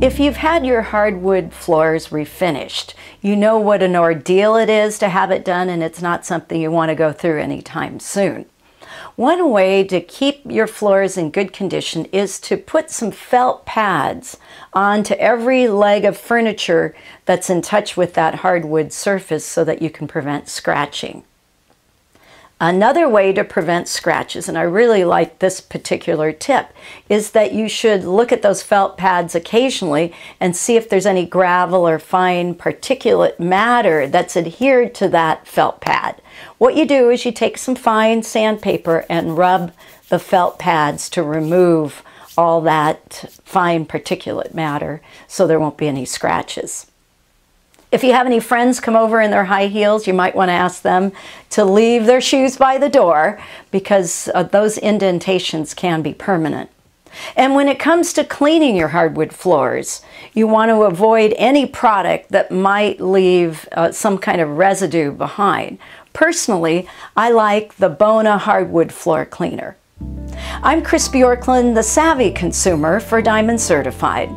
If you've had your hardwood floors refinished, you know what an ordeal it is to have it done and it's not something you want to go through anytime soon. One way to keep your floors in good condition is to put some felt pads onto every leg of furniture that's in touch with that hardwood surface so that you can prevent scratching. Another way to prevent scratches, and I really like this particular tip, is that you should look at those felt pads occasionally and see if there's any gravel or fine particulate matter that's adhered to that felt pad. What you do is you take some fine sandpaper and rub the felt pads to remove all that fine particulate matter so there won't be any scratches. If you have any friends come over in their high heels, you might want to ask them to leave their shoes by the door because uh, those indentations can be permanent. And when it comes to cleaning your hardwood floors, you want to avoid any product that might leave uh, some kind of residue behind. Personally, I like the Bona Hardwood Floor Cleaner. I'm Chris Bjorklund, the Savvy Consumer for Diamond Certified.